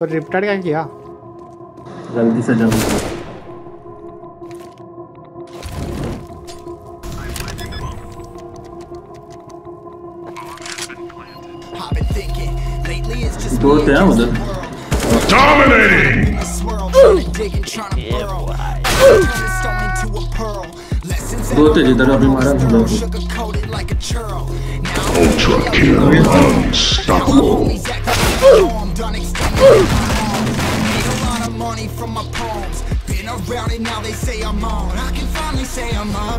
पर रिप्टार्ड क्या किया जल्दी से जल्दी दो थे हाँ उधर दो थे जिधर अभी मारा था लोग Made a lot of money from my poems. Been around and now they say I'm on. I can finally say I'm up.